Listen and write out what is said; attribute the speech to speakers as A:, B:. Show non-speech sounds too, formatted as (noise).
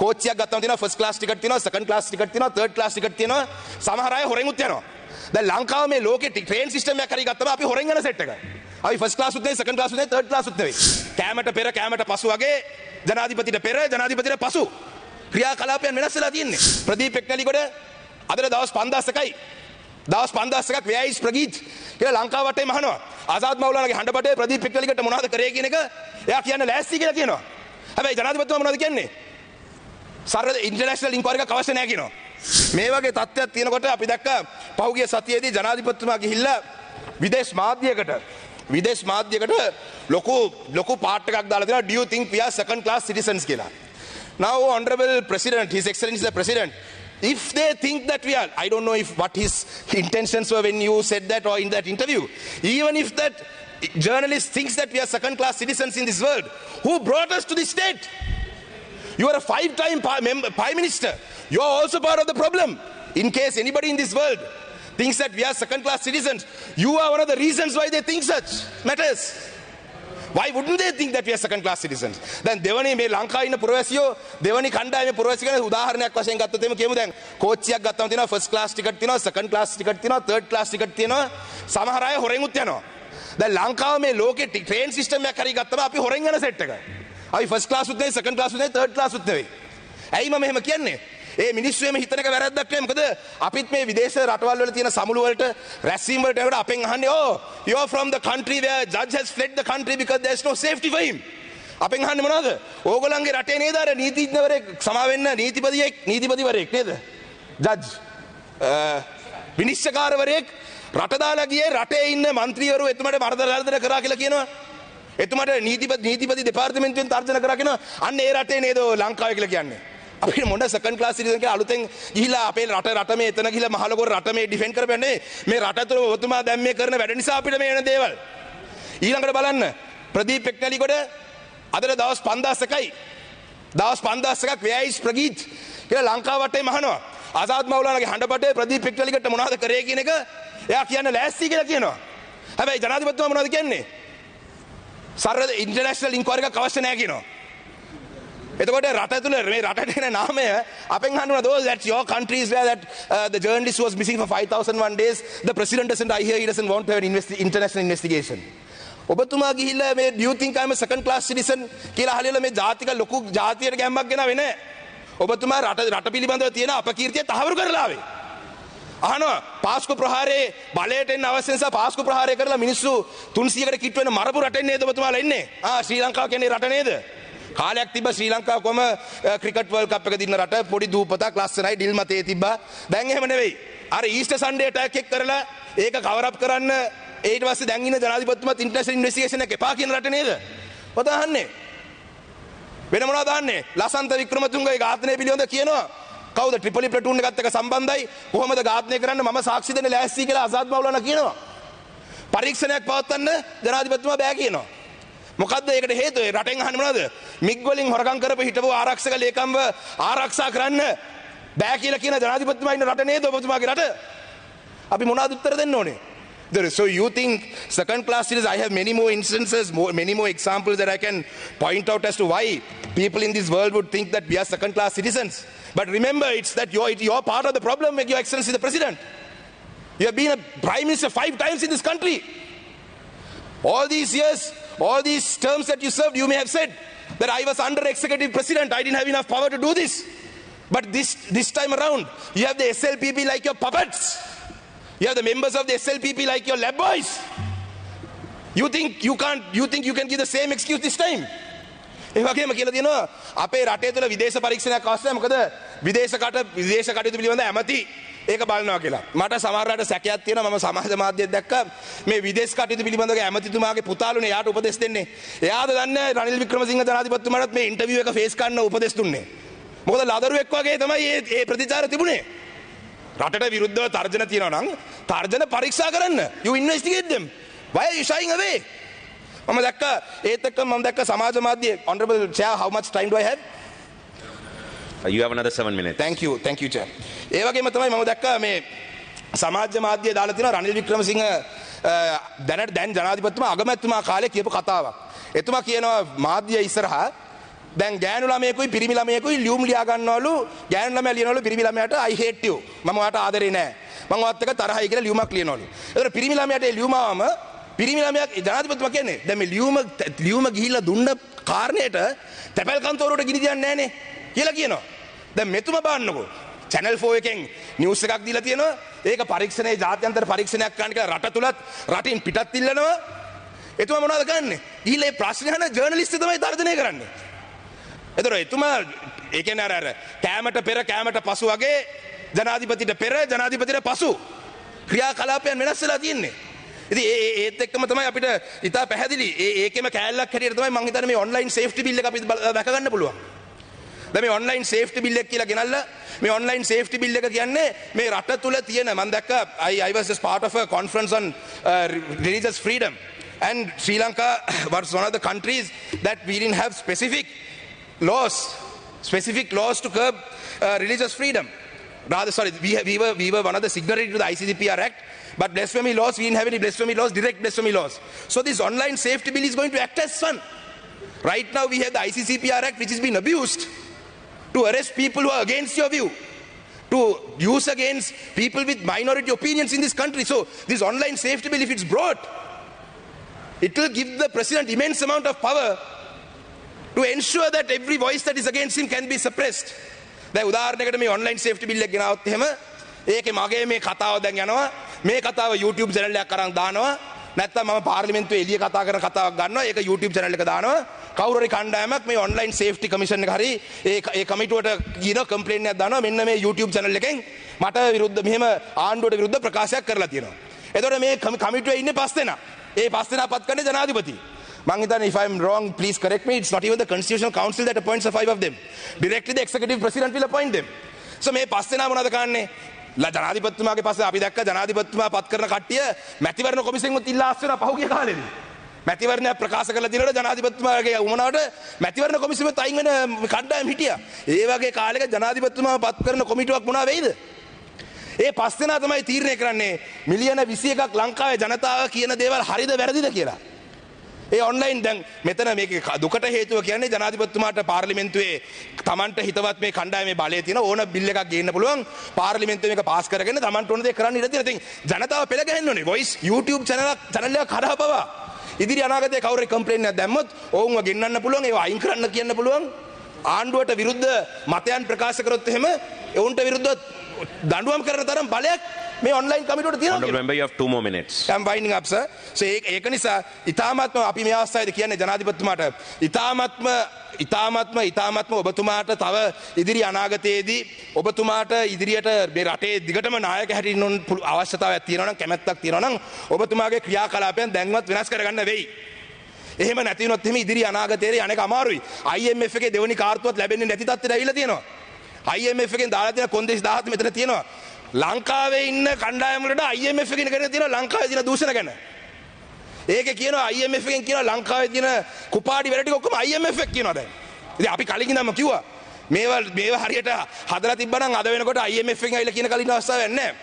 A: කෝච්චියක් ගත්තම තියෙනවා first class ticket තියෙනවා සෙකන්ඩ් ක්ලාස් ටිකට් තියෙනවා තර්ඩ් ක්ලාස් ටිකට් තියෙනවා. සමහර අය හොරෙන් උත් යනවා. දැන් ලංකාව මේ ලෝකේ ට්‍රේන් සිස්ටම් එකක් හරි ගත්තම අපි හොරෙන් යන සෙට් එක. අපි ෆස්ට් ක්ලාස් උත් නෙවෙයි සෙකන්ඩ් ක්ලාස් උත් නෙවෙයි තර්ඩ් ක්ලාස් උත් නෙවෙයි. කෑමට පෙර කෑමට පසු වගේ ජනාධිපතිට පෙර ජනාධිපතිට පසු ක්‍රියාකලාපයන් වෙනස් වෙලා තියෙන්නේ. ප්‍රදීප් එක්නලිගොඩ අදට දවස් 5000කයි දවස් 5000ක් ව්‍යයිස් ප්‍රගීත් කියලා ලංකාව වටේ මහනවා ආසාද් මවුලානගේ හඬපටේ ප්‍රදීප් එක්නලිගට මොනවද කරේ කියන එක එයා කියන්න ලෑස්ති කියලා කියනවා. හැබැයි ජනාධිපතිතුමා මොනවද කියන්නේ? සරල ඉන්ටර්නැෂනල් ඉන්ක්වයරි එකක් අවශ්‍ය නැහැ කියනවා. මේ වගේ තත්ත්වයක් තියෙනකොට අපි දැක්ක පහුගිය සතියේදී ජනාධිපතිතුමා ගිහිල්ලා විදේශ මාධ්‍යයකට විදේශ මාධ්‍යයකට ලොකු ලොකු පාට් එකක් දාලා තියෙනවා do you think we are second class citizens? කියලා. Now oh, honorable president his excellency the president if they think that we are i don't know if what his intentions were when you said that or in that interview. Even if that journalist thinks that we are second class citizens in this world who brought us to this state? You are a five time prime minister. You are also part of the problem. In case anybody in this world thinks that we are second class citizens you are one of the reasons why they think such matters. Why wouldn't they think that we are second class citizens? දැන් දෙවනි මේ ලංකාවේ ඉන්න පුරවැසියෝ දෙවනි කණ්ඩායමේ පුරවැසි ගැන උදාහරණයක් වශයෙන් ගත්තොත් එimhe කියමු දැන්. කෝච්චියක් ගත්තම තියෙනවා ෆස්ට් ක්ලාස් ටිකට් තියෙනවා සෙකන්ඩ් ක්ලාස් ටිකට් තියෙනවා තර්ඩ් ක්ලාස් ටිකට් තියෙනවා. සමහර අය හොරෙන් උත් යනවා. දැන් ලංකාව මේ ලෝකේ ට්‍රේන් සිස්ටම් එකක් හරි ගත්තම අපි හොරෙන් යන සෙට් එක. අපි ෆස් ක්ලාස්ුත් නෙවෙයි සෙකන්ඩ් ක්ලාස්ුත් නෙවෙයි තර්ඩ් ක්ලාස්ුත් නෙවෙයි. ඇයි මම එහෙම කියන්නේ? ඒ මිනිස්සු එහෙම හිතන එක වැරද්දක් නෙවෙයි. මොකද අපිත් මේ විදේශ රටවල් වල තියෙන සමුළු වලට රැස්වීම් වලට එනකොට අපෙන් අහන්නේ "Oh, you are from the country where judge has fled the country because there's no safety for him." අපෙන් අහන්නේ මොනවද? ඕගොල්ලන්ගේ රටේ නේද අර නීතිඥවරයෙක් සමා වෙන්න නීතිපතියෙක් නීතිපතිවරයෙක් නේද? ජජ් uh, විනිශ්චකාරවරයෙක් රට දාලා ගියේ රටේ ඉන්න മന്ത്രിවරු එතුමට මර්ධන කරදර කරා කියලා කියනවා. එතුමට නීතිපති නීතිපති දෙපාර්තමේන්තුවෙන් තර්ජන කරා කියනවා අන්න ඒ රටේ නේද ලංකාව කියලා කියන්නේ. අපි මොන සෙකන්ඩ් ක්ලාස් සිටිසන් කියලා අලුතෙන් ගිහිලා අපේ රට රට මේ එතන ගිහිලා මහලගොර රට මේ ඩිෆෙන්ඩ් කරපන්නේ මේ රට තුළ ඔබතුමා දැන් මේ කරන වැඩ නිසා අපිට මේ වෙන දේවල්. ඊළඟට බලන්න ප්‍රදීප් එක්නලිගොඩ අදට දවස් 5000කයි දවස් 5000ක් ව්‍යයිස් ප්‍රගීත් කියලා ලංකාව වටේ මහනවා ආසාද් මවුලානගේ හඬපටේ ප්‍රදීප් එක්නලිගට මොනවද කරේ කියන එක එයා කියන්න ලෑස්ති කියලා කියනවා. හැබැයි ජනාධිපතිතුමා මොනවද කියන්නේ? සරල ඉන්ටර්නැෂනල් ඉන්ක්වයරි එකක් අවශ්‍ය නැහැ කියනවා. එතකොට රට තුළ මේ රටට එන නාමය අපෙන් හඳුනන those that your countries where that uh, the journalist was missing for 5001 days the president doesn't I hear he doesn't want to have an investi international investigation. ඔබතුමා ගිහිල්ලා මේ do you think I'm a second class citizen? කියලා අහලා මේ ජාතික ලොකු ජාතියට ගැම්මක් ගෙනාවේ නැහැ ඔබතුමා රට රට පිළිබඳව තියෙන අපකීර්තිය තහවුරු කරලා ආවේ. අහනවා පාස්කු ප්‍රහාරයේ බලයට එන්න අවශ්‍ය නිසා පාස්කු ප්‍රහාරය කරලා මිනිස්සු 300කට කිට් වෙන මරපු රටෙන් නේද ඔබතුමාලා ඉන්නේ? ආ ශ්‍රී ලංකාව කියන්නේ රට නේද? කාලයක් තිබ ශ්‍රී ලංකාව කොම ක්‍රිකට් වර්ල්ඩ් කප් එක දින්න රට පොඩි දූපතක් ලස්සනයි ඩිල් මතේ තිබ්බා. දැන් එහෙම නෙවෙයි. අර ඊස්ටර් සන්ඩේ ඇටැක් එක කරලා ඒක කවර් අප් කරන්න ඊට පස්සේ දැන් ඉන්න ජනාධිපතිතුමත් ඉන්ටර්නැෂනල් ඉන්වෙස්ටිගේෂන් එක එපා කියන රට නේද? ඔත අහන්නේ. වෙන මොනවද අහන්නේ? ලසන්ත වික්‍රමතුංගගේ ඝාතනය පිළිබඳ කියනවා. කවුද ට්‍රිපලි ප්ලටූන් එකත් එක්ක සම්බන්ධයි? කොහොමද ඝාතනය කරන්න? මම සාක්ෂි දෙන්න ලෑස්ති කියලා අසාද් මවුලානා කියනවා. පරීක්ෂණයක් පවත්වන්න ජනාධිපතිතුමා බෑ කියනවා. මොකද්ද ඒකට හේතුව? රටෙන් අහන්නේ මොනවද? මිග් වලින් හොරකම් කරපු හිටපු ආරක්ෂක ලේකම්ව ආරක්ෂා කරන්න බෑ කියලා කියන ජනාධිපතිතුමා ඉන්න රට නේද ඔබතුමාගේ රට? අපි මොනවද උත්තර දෙන්න ඕනේ? So you think second class citizens, I have many more instances, more, many more examples that I can point out as to why people in this world would think that we are second class citizens. But remember, it's that you're, you're part of the problem, Your Excellency the President. You have been a Prime Minister five times in this country. All these years, all these terms that you served, you may have said that I was under executive president, I didn't have enough power to do this. But this, this time around, you have the SLPP like your puppets. You have the members of the SLPP like your lab boys. You think you can't, you think you can give the same excuse this time? ඒ වගේම කියලා තියෙනවා අපේ රටේ තුළ විදේශ පරීක්ෂණයක් අවශ්‍ය නැහැ මොකද විදේශකට විදේශ කටයුතු පිළිබඳ ඇමති ඒක බලනවා කියලා. මට සමහරවිට සැකයක් තියෙනවා මම සමාජ මාධ්‍යයක් දැක්ක මේ විදේශ කටයුතු පිළිබඳව ඇමතිතුමාගේ පුතාලුනේ එයාට උපදෙස් දෙන්නේ. එයාද දන්නේ රනිල් වික්‍රමසිංහ ජනාධිපතිතුමාටත් මේ ඉන්ටර්විව් එක ෆේස් කරන්න උපදෙස් දුන්නේ. මොකද ලදරුවෙක් වගේ තමයි ඒ ප්‍රතිචාර තිබුණේ. රටට විරුද්ධව තර්ජන තියෙනවා නම් තර්ජන පරීක්ෂා කරන්න. You investigate them. Why are you shying away? මම දැක්ක ඒත් එක්ක මම දැක්ක සමාජ මාධ්‍යයේ honorable chair how much time do I have?
B: You have another seven minutes.
A: thank you thank you chair. ඒ වගේම තමයි මම දැක්ක මේ සමාජ මාධ්‍යය දාලා තියෙනවා රනිල් වික්‍රමසිංහ දැනට දැන් ජනාධිපතිතුමා අගමැතිතුමා කාලේ කියපු කතාවක්. එතුමා කියනවා මාධ්‍ය ඉස්සරහා දැන් ගෑනු ළමයෙකුයි පිරිමි ළමයෙකුයි ලියුම් ලියා ගන්නවලු ගෑනු ළමයා ලියනවලු පිරිමි ළමයාට I hate you මම ඔයාට ආදරේ නැහැ මම ඔයත් එක්ක තරහයි කියලා ලියුමක් ලියනවලු ඒතර පිරිමි ළමයාට ඒ ලියුම ආවම පිරිමි ළමයා ජනාධිපතිතුමා කියන්නේ. දැන් මේ ලියුම ලියුම ගිහිල්ලා දුන්න කාරණයට තැපැල් කන්තෝරුවට ගිනි තියන්නේ නැහනේ කියලා කියනවා. දැන් මෙතුම බලන්නකෝ චැනල් 4 එකෙන් නිවුස් එකක් දීලා තියෙනවා. ඒක පරීක්ෂණයේ ජාත්‍යන්තර පරීක්ෂණයක් කරන්න කියලා රට තුලත් රටින් පිටත් ඉල්ලනවා. එතුමා මොනවද කරන්නේ ගිහිල්ලා මේ ප්‍රශ්න අහන ජර්නලිස්ට් තමයි තර්ජනය කරන්නේ. එතකොට එතුමා ඒ කියන්නේ අර අර කෑමට පෙර කෑමට පසු වගේ ජනාධිපතිට පෙර ජනාධිපතිට පසු ක්‍රියාකලාපයන් වෙනස් වෙලා තියෙන්නේ. ඉතින් ඒ ඒ- ඒත් එක්කම තමයි අපිට ඉතා පැහැදිලි. ඒ ඒකෙම කෑල්ලක් හැටියට තමයි මම හිතන්නේ මේ ඔන්ලයින් සේෆ්ටි බිල් එක අපි බල- දැක ගන්න පුළුවන්. දැන් මේ ඔන්ලයින් සේෆ්ටි බිල් එක කියලා ගෙනල්ලා මේ ඔන්ලයින් සේෆ්ටි බිල් එක කියන්නේ මේ රට තුල තියෙන මම දැක්ක I I was just part of a conference on uh, religious freedom. And Sri Lanka (laughs) was one of the countries that we didn't have specific laws specific laws to curb uh, religious freedom. Rather sorry we, we were we were one of the signatory to the ICCPR act. but blasphemy laws we didn't have any blasphemy laws direct blasphemy laws so this online safety bill is going to act as one right now we have the ICCPR act which has been abused to arrest people who are against your view, to use against people with minority opinions in this country. So, this online safety bill, if it's brought, it will give the president immense amount of power to ensure that every voice that is against him can be suppressed. දැන් උදාහරණයකට මේ online safety bill එක ගෙනාවොත් එහෙම ඒකේ මගේ මේ කතාව දැන් යනවා. මේ කතාව YouTube channel එකක් අරන් දානවා. නැත්තම් මම පාර්ලිමේන්තුවේ එළිය කතා කරන කතාවක් ගන්නවා. ඒක YouTube channel එක දානවා. කවුරු හරි කණ්ඩායමක් මේ online safety commission එක හරි ඒ ඒ කමිටුවට කියන කම්ප්ලේන්ට් එකක් දානවා. මෙන්න මේ YouTube channel එකෙන් මට විරුද්ධ මෙහෙම ආණ්ඩුවට විරුද්ධ ප්‍රකාශයක් කරලා තියෙනවා. එතකොට මේ කමිටුවේ ඉන්නේ පස් දෙනා. ඒ පස් දෙනා පත් කරන්නේ ජනාධිපති. මං හිතන්නේ if I'm wrong please correct me. It's not even the constitutional council that appoints the five of them. Directly the executive president will appoint them. So මේ පස් දෙනා මොනවද කරන්නේ? ලා ජනාධිපතිතුමාගේ පස්සේ අපි දැක්ක ජනාධිපතිතුමා පත් කරන කට්ටිය මැතිවරණ කොමිසමෙන් ඉල්ලා ආස්වෙන පහුගිය කාලෙදී. මැතිවරණයක් ප්‍රකාශ කරලා දිනවල ජනාධිපතිතුමාගේ උමනාවට මැතිවරණ කොමිසමෙන් අයින් වෙන කණ්ඩායම් හිටියා. ඒ වගේ කාලෙක ජනාධිපතිතුමා පත් කරන කොමිටුවක් මොනවා වෙයිද? ඒ පස් දෙනා තමයි තීරණය කරන්නේ මිලියන 21ක් ලංකාවේ ජනතාව කියන දේවල් හරිද වැරදිද කියලා. ඒ ඔන්ලයින් දැන් මෙතන මේක දුකට හේතුව කියන්නේ ජනාධිපතිතුමාට පාර්ලිමේන්තුවේ තමන්ට හිතවත් මේ කණ්ඩායමේ බලය තියෙන ඕන බිල් එකක් ගේන්න පුළුවන් පාර්ලිමේන්තුවේ මේක පාස් කරගෙන තමන්ට ඕන දේ කරන්න ඉඩ තියෙනවා. ඉතින් ජනතාව පෙළ ගැහෙන්න ඕනේ. voice YouTube channel එකක් channel එකක් හරහා පවා ඉදිරි අනාගතයේ කවුරු හරි කම්ප්ලේන්ට් එකක් දැම්මොත් ඔවුන්ව ගෙන්නන්න පුළුවන් ඒවා අයින් කරන්න කියන්න පුළුවන් ආණ්ඩුවට විරුද්ධ මතයන් ප්‍රකාශ කරොත් එහෙම ඔවුන්ට විරුද්ධව දඬුවම් කරන තරම් බලයක් මේ ඔන්ලයින් කමිටුවට තියෙනවා ඒක නිසා ඉතාමත්ම අපි මේ අවස්ථාවේදී කියන්නේ ජනාධිපතිතුමාට ඉතාමත්ම ඉතාමත්ම ඉතාමත්ම ඔබතුමාට තව ඉදිරි අනාගතයේදී ඔබතුමාට ඉදිරියට මේ රටේ දිගටම නායක හැටින් අවශ්‍යතාවයක් තියෙනවා නම් කැමැත්තක් තියෙනවා නම් ඔබතුමාගේ ක්‍රියාකලාපයන් දැන්වත් වෙනස් කරගන්න වෙයි. එහෙම නැති වුණොත් එහෙම ඉදිරි අනාගතයේදී අනේක අමාරුයි. IMF එකේ දෙවනි කාර්තුවත් ලැබෙන්නේ නැති තත්ත්වයට ඇවිල්ලා තියෙනවා. IMF එකෙන් දාලා තියෙන කොන්දේසි 17 මෙතන තියෙනවා. ලංකාවේ ඉන්න කණ්ඩායම් වලට IMF එකෙන් කරගෙන තියෙනවා ලංකාවේ තියෙන දූෂණ ගැන. ඒක කියනවා IMF එකෙන් කියනවා ලංකාවේ තියෙන කුපාඩි වැඩ ටික ඔක්කොම IMF එක කියනවා දැන්. ඉතින් අපි කලින් ඉඳන්ම කිව්වා මේවා මේවා හරියට හදලා තිබ්බනම් අද වෙනකොට IMF එකෙන් ඇවිල්ලා කියන කලින් අවස්ථාවක් නැහැ.